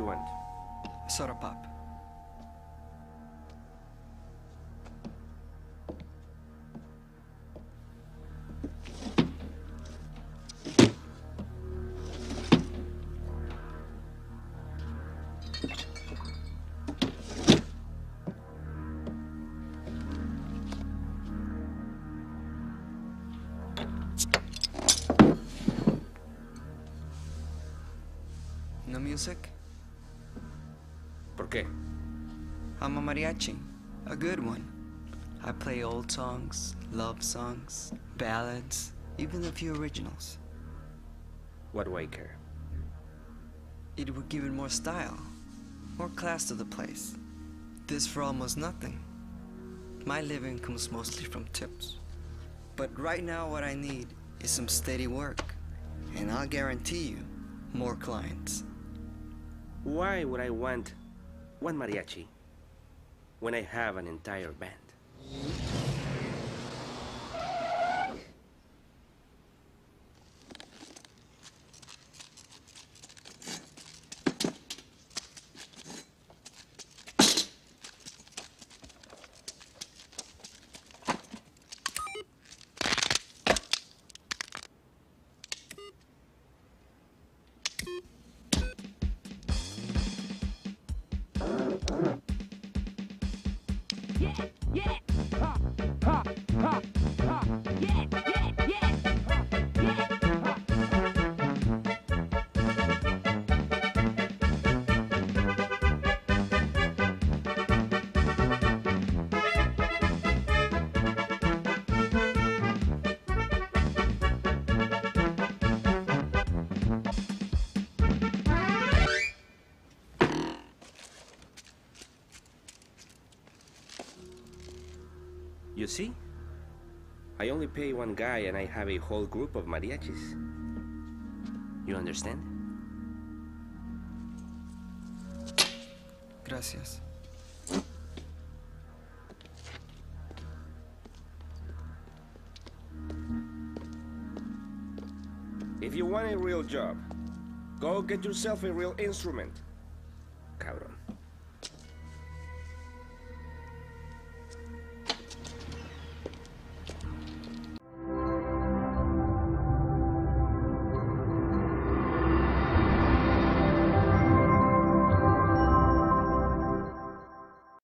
want? Soda pop. No music? ¿Por qué? I'm a mariachi. A good one. I play old songs, love songs, ballads, even a few originals. What do I care? It would give it more style, more class to the place. This for almost nothing. My living comes mostly from tips. But right now what I need is some steady work. And I'll guarantee you, more clients. Why would I want one mariachi when I have an entire band? Yeah, yeah. Ha, ha. You see? I only pay one guy and I have a whole group of mariachis. You understand? Gracias. If you want a real job, go get yourself a real instrument. Cabrón.